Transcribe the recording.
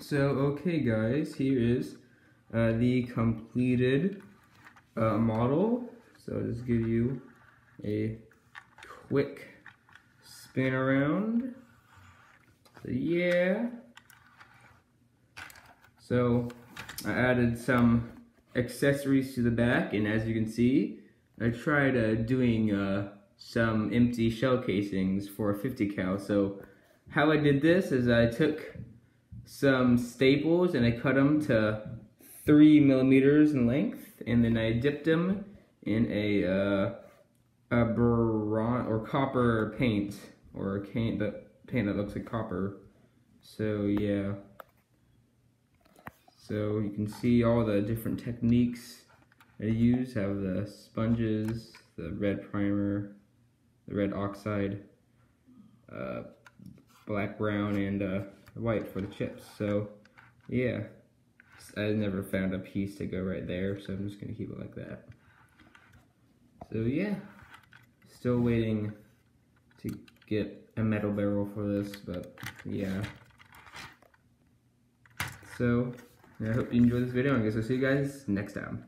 So, okay guys, here is uh, the completed uh, model. So I'll just give you a quick spin around. So yeah. So I added some accessories to the back and as you can see, I tried uh, doing uh, some empty shell casings for a 50 cal. So how I did this is I took some staples and I cut them to three millimeters in length and then I dipped them in a, uh, a bronze or copper paint or a paint that, paint that looks like copper. So yeah. So you can see all the different techniques I use. have the sponges, the red primer, the red oxide, uh, black, brown, and uh, white for the chips. So, yeah. I never found a piece to go right there, so I'm just to keep it like that. So, yeah. Still waiting to get a metal barrel for this, but yeah. So, I hope you enjoyed this video, and I guess I'll see you guys next time.